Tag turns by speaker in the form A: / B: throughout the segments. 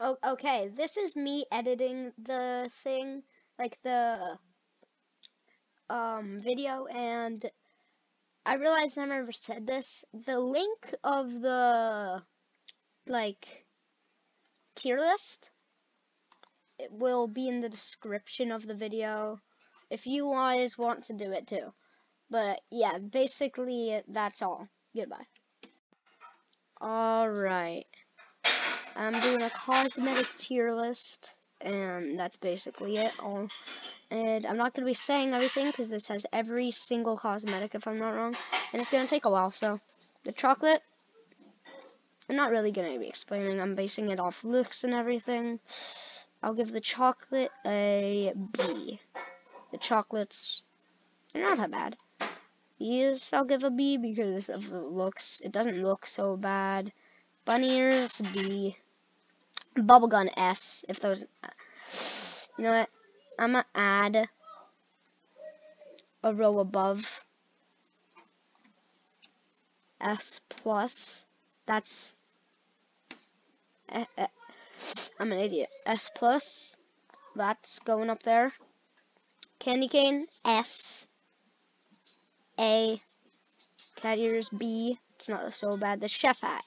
A: Oh, okay, this is me editing the thing, like the um video, and I realized I never said this. The link of the like tier list it will be in the description of the video if you guys want to do it too. But yeah, basically that's all. Goodbye. Alright. I'm doing a cosmetic tier list, and that's basically it. All, and I'm not going to be saying everything because this has every single cosmetic, if I'm not wrong, and it's going to take a while. So, the chocolate, I'm not really going to be explaining. I'm basing it off looks and everything. I'll give the chocolate a B. The chocolates, they're not that bad. Yes, I'll give a B because of the looks. It doesn't look so bad. Bunny ears, D bubblegum S if there's you know what? I'm gonna add a row above S plus. That's uh, uh, I'm an idiot. S plus that's going up there. Candy cane S. A cat ears B. It's not so bad. The chef hat.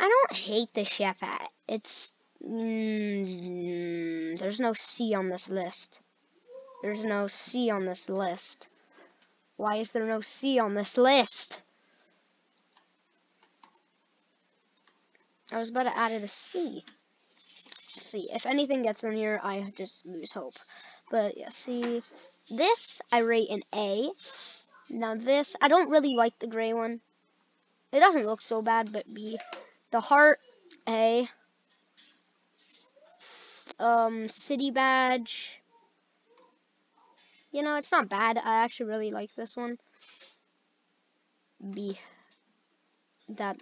A: I don't hate the chef hat. It's mm, there's no C on this list. There's no C on this list. Why is there no C on this list? I was about to add it a C. Let's see, if anything gets in here, I just lose hope. But yeah, see, this I rate an A. Now this, I don't really like the gray one. It doesn't look so bad, but B. The heart, A um, city badge. You know, it's not bad. I actually really like this one. B. That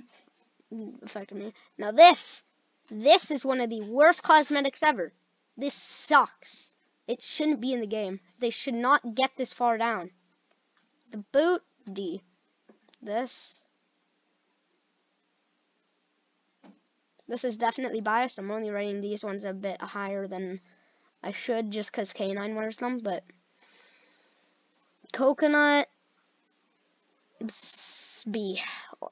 A: affected me. Now this, this is one of the worst cosmetics ever. This sucks. It shouldn't be in the game. They should not get this far down. The boot, D. This, This is definitely biased. I'm only rating these ones a bit higher than I should just because K9 wears them, but coconut B.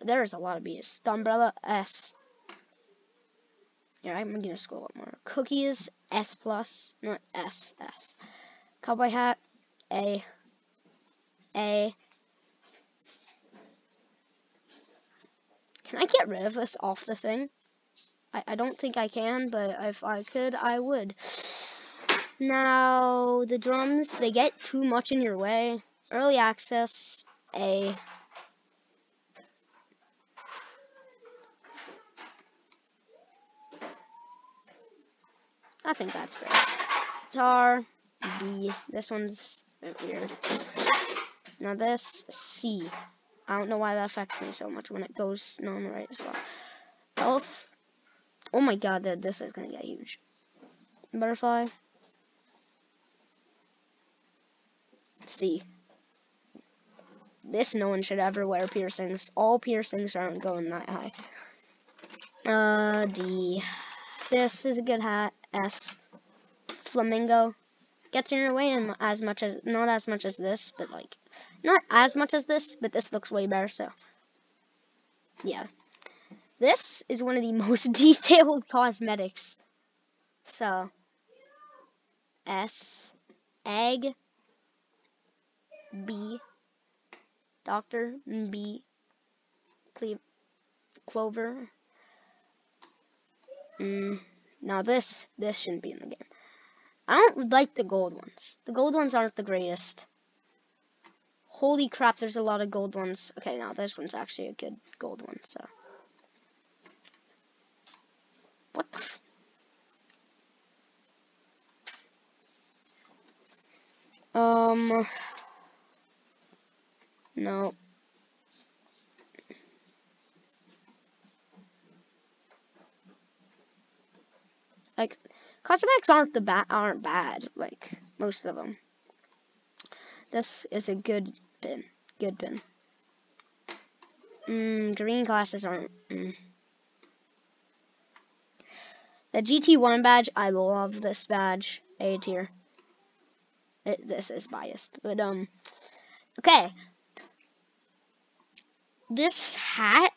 A: There's a lot of B's. The umbrella S. Yeah, I'm gonna scroll up more. Cookies S plus, not S S. Cowboy hat A. A. Can I get rid of this off the thing? I, I don't think I can, but if I could, I would. Now, the drums, they get too much in your way. Early access, A. I think that's great. Guitar, B. This one's weird. Now this, C. I don't know why that affects me so much when it goes non right as well. Health, Oh my god, this is gonna get huge. Butterfly. See. This no one should ever wear piercings. All piercings aren't going that high. Uh, D. This is a good hat. S. Flamingo. Gets in your way and as much as, not as much as this, but like, not as much as this, but this looks way better, so. Yeah. This is one of the most detailed cosmetics. So, S, egg, B, doctor, B, clover. Mm, now this, this shouldn't be in the game. I don't like the gold ones. The gold ones aren't the greatest. Holy crap, there's a lot of gold ones. Okay, now this one's actually a good gold one, so. What the Um, no. Like, cosmetics aren't the bad aren't bad. Like most of them. This is a good bin. Good bin. Mm, green glasses aren't. Mm. The GT1 badge, I love this badge. A tier. It, this is biased, but um, okay. This hat,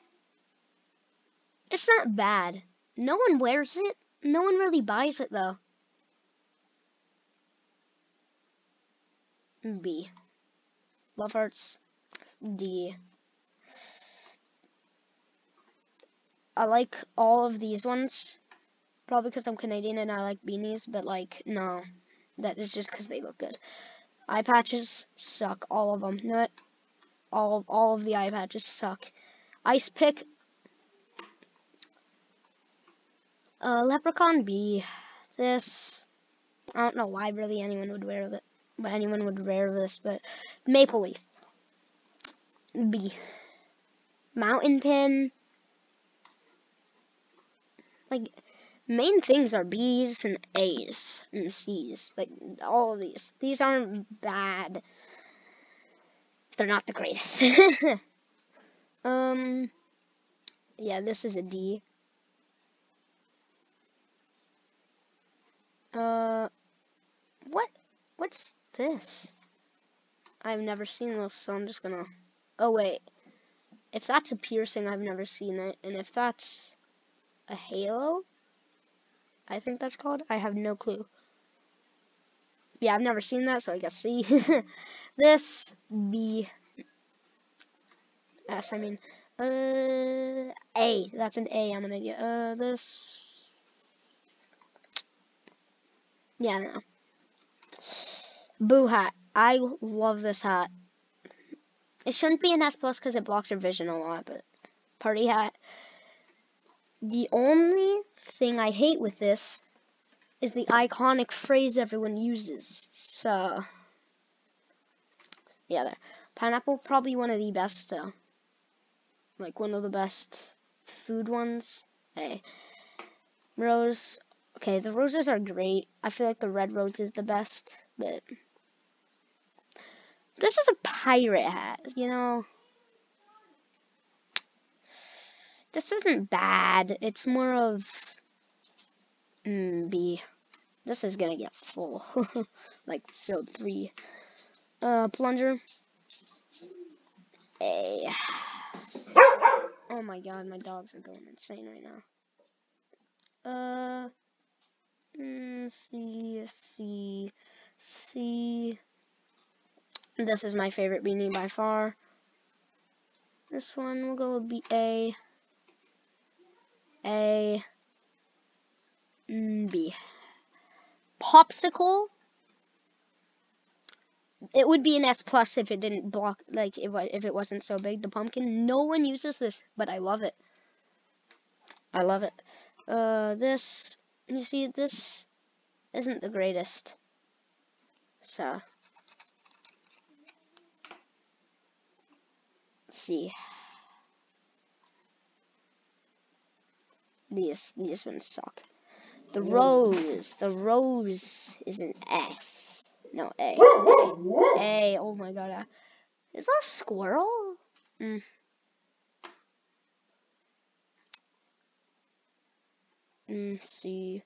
A: it's not bad. No one wears it. No one really buys it though. B. Love Hearts. D. I like all of these ones. Probably because I'm Canadian and I like beanies, but like, no. That is just because they look good. Eye patches suck. All of them. Know what? All, all of the eye patches suck. Ice pick. Uh, Leprechaun B. This. I don't know why really anyone would wear that. But anyone would wear this, but Maple Leaf. B. Mountain Pin. Like, main things are B's and A's and C's. Like, all of these. These aren't bad. They're not the greatest. um, yeah, this is a D. Uh, what? What's this? I've never seen this, so I'm just gonna... Oh, wait. If that's a piercing, I've never seen it. And if that's a halo, I think that's called. I have no clue. Yeah, I've never seen that, so I guess C. this, B, S, I mean, uh, A. That's an A, I'm an idiot. Uh, this, yeah, no. Boo hat. I love this hat. It shouldn't be an S plus because it blocks your vision a lot, but party hat. The only thing I hate with this is the iconic phrase everyone uses. So, yeah, there. Pineapple, probably one of the best, uh, like one of the best food ones. Hey, rose. Okay, the roses are great. I feel like the red rose is the best, but this is a pirate hat, you know. This isn't bad. It's more of mm, B. This is gonna get full, like filled three. Uh, plunger. A. Oh my god, my dogs are going insane right now. Uh, mm, C, C, C. This is my favorite beanie by far. This one will go B A A mm, B. Popsicle. It would be an S plus if it didn't block, like if if it wasn't so big. The pumpkin. No one uses this, but I love it. I love it. Uh, this. You see, this isn't the greatest. So. see. These these ones suck. The rose, the rose is an S. No A. A. Oh my god. Uh, is that a squirrel? Mm. Mm, see.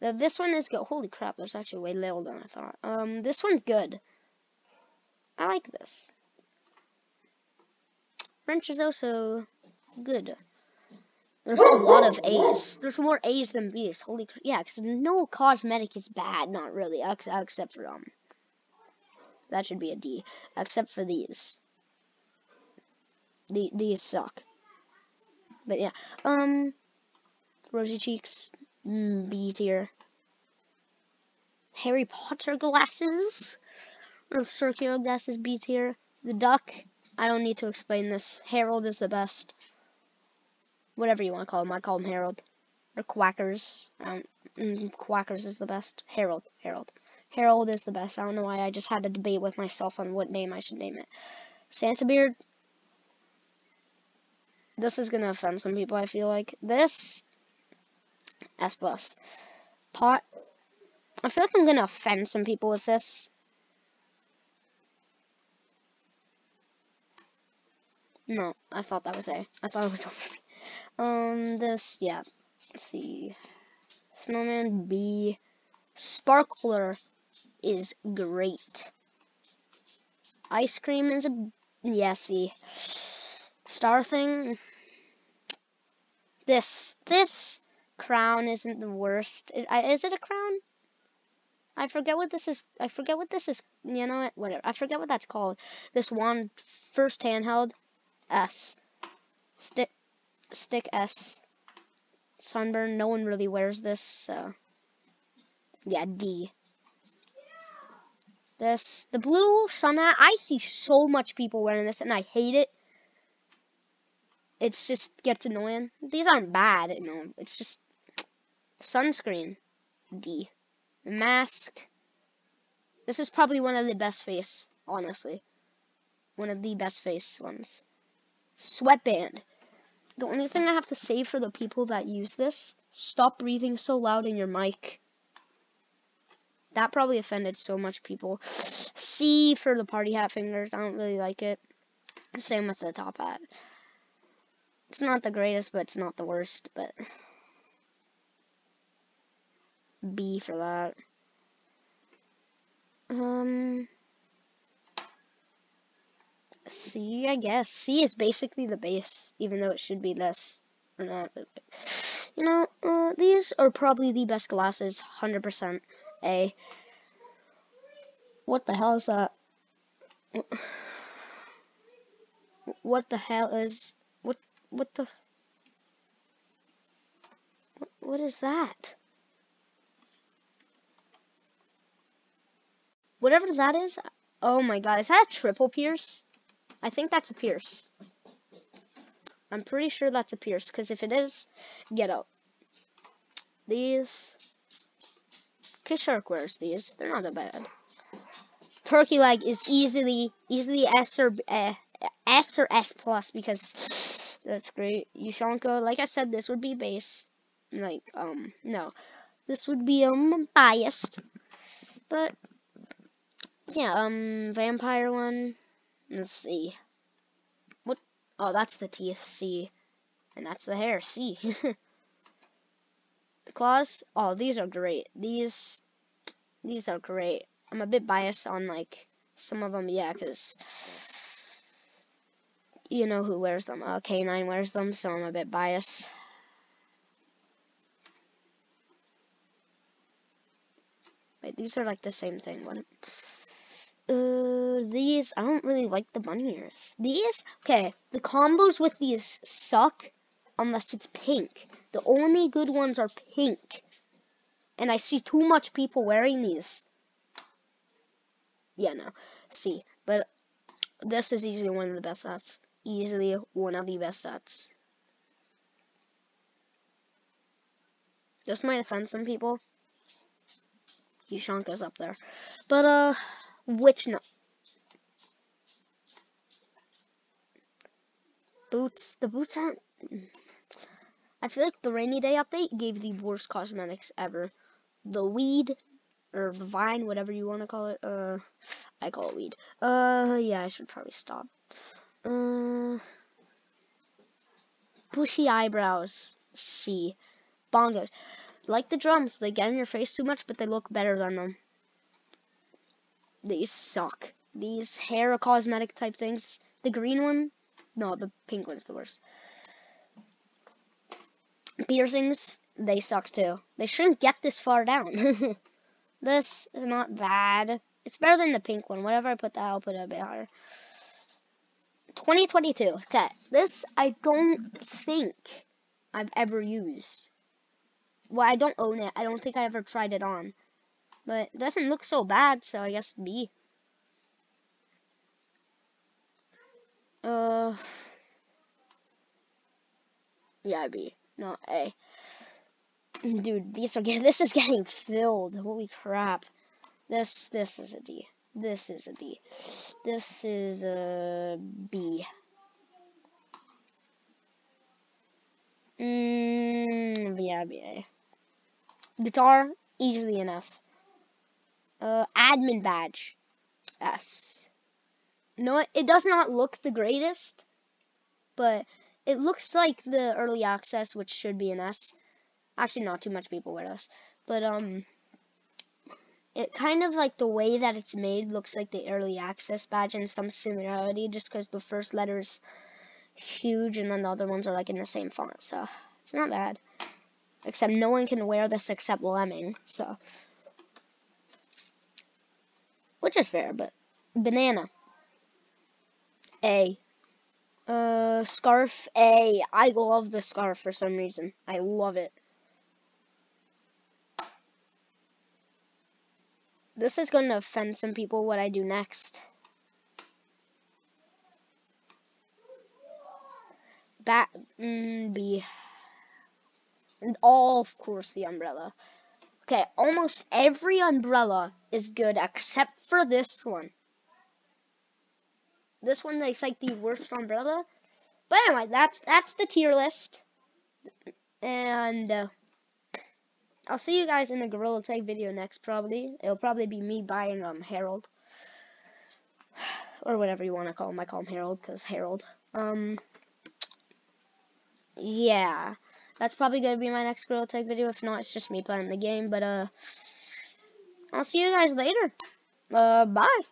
A: The, this one is good. Holy crap, there's actually way little than I thought. Um, this one's good. I like this. French is also good. There's a lot of A's. There's more A's than B's. Holy yeah, because no cosmetic is bad, not really, except for um. That should be a D, except for these. The these suck. But yeah, um, rosy cheeks, mm, B tier. Harry Potter glasses, or circular glasses, B tier. The duck, I don't need to explain this. Harold is the best. Whatever you want to call him. I call him Harold. Or Quackers. Um, mm, Quackers is the best. Harold. Harold. Harold is the best. I don't know why. I just had a debate with myself on what name I should name it. Santa Beard. This is going to offend some people, I feel like. This. S plus. Pot. I feel like I'm going to offend some people with this. No, I thought that was A. I thought it was over. Um, this, yeah. Let's see. Snowman B. Sparkler is great. Ice cream is a yeah. See, star thing. This this crown isn't the worst. Is is it a crown? I forget what this is. I forget what this is. You know what? Whatever. I forget what that's called. This one first handheld S stick stick S sunburn. No one really wears this, so yeah, D. This the blue sun hat. I see so much people wearing this, and I hate it. It's just gets annoying. These aren't bad, you know. It's just sunscreen. D. Mask. This is probably one of the best face, honestly. One of the best face ones. Sweatband. The only thing I have to say for the people that use this, stop breathing so loud in your mic. That probably offended so much people. C for the party hat fingers. I don't really like it. Same with the top hat. It's not the greatest, but it's not the worst. But B for that. Um, C, I guess. C is basically the base, even though it should be less. You know, uh, these are probably the best glasses, 100% A. What the hell is that? What the hell is, what, what the, what is that? Whatever that is, oh my god, is that a triple pierce? I think that's a pierce. I'm pretty sure that's a pierce, because if it is, get out. These, Kishark wears these, they're not that bad. Turkey leg is easily, easily S or, uh, S or S plus, because that's great. Ushanka, like I said, this would be base. Like, um, no. This would be, um, biased. But, yeah, um, vampire one. Let's see. What? Oh, that's the teeth. C. And that's the hair. C. the claws. Oh, these are great. These, these are great. I'm a bit biased on like some of them, yeah, because you know who wears them. Uh, K9 wears them, so I'm a bit biased. Wait, these are like the same thing. What? Uh, these, I don't really like the bunny ears. These, okay, the combos with these suck unless it's pink. The only good ones are pink. And I see too much people wearing these. Yeah, no. See, but this is easily one of the best sets. Easily one of the best sets. This might offend some people. Ushanka's up there. But, uh, which no? Boots. The boots aren't. I feel like the rainy day update gave the worst cosmetics ever. The weed or the vine, whatever you want to call it. Uh, I call it weed. Uh, yeah, I should probably stop. Uh, bushy eyebrows. C. Bongos. Like the drums, they get in your face too much, but they look better than them. These suck. These hair cosmetic type things. The green one? No, the pink one's the worst. Piercings, they suck too. They shouldn't get this far down. this is not bad. It's better than the pink one. Whatever I put that, I'll put it a bit higher. 2022. Okay, this I don't think I've ever used. Well, I don't own it. I don't think I ever tried it on. But it doesn't look so bad, so I guess B. Uh, yeah, B, not A. Dude, these are getting, this is getting filled. Holy crap. This, this is a D. This is a D. This is a B. Mmm, yeah, B. Guitar, easily an S. Uh, admin badge. S. No, it does not look the greatest, but it looks like the early access, which should be an S. Actually, not too much people wear this, but um, it kind of like the way that it's made looks like the early access badge in some similarity, just because the first letter is huge and then the other ones are like in the same font, so it's not bad. Except no one can wear this except Lemming, so which is fair, but banana. A. Uh, scarf A. I love the scarf for some reason. I love it. This is going to offend some people what I do next. Bat mm, B. And all, of course, the umbrella. Okay, almost every umbrella is good except for this one. This one is like the worst umbrella. But anyway, that's that's the tier list. And uh, I'll see you guys in the Gorilla Tag video next probably. It'll probably be me buying um Harold. Or whatever you want to call him. I call him Harold because Harold. Um yeah that's probably going to be my next Gorilla Tag video. If not, it's just me playing the game. But, uh, I'll see you guys later. Uh, bye.